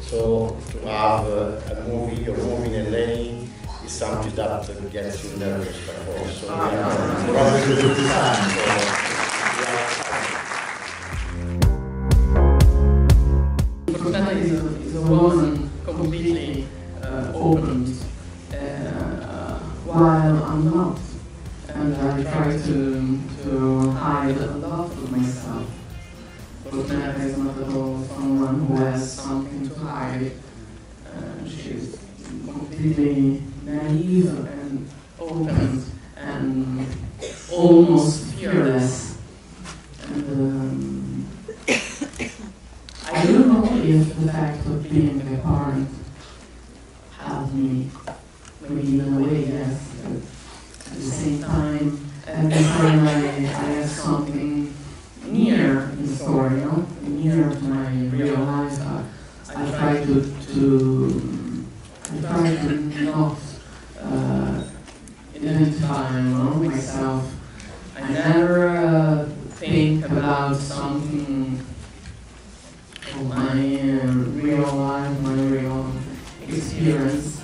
So to have uh, a movie or moving in LA is something that gets you nervous, but probably. So we are excited. Rosetta is a, is a woman completely uh, opened, uh, while I'm not. And I try to, to hide a lot of myself. Rosetta is not at all someone who has something to hide. Uh, she's completely naive and open and almost fearless. And um, I don't know if the fact of being a parent helped me. In a way, yes. But at the same time, every time I, I have something near in the story, you know, near to my real life, I, I try to, to I probably did not uh, identify among myself. I never uh, think about something of my uh, real life, my real experience.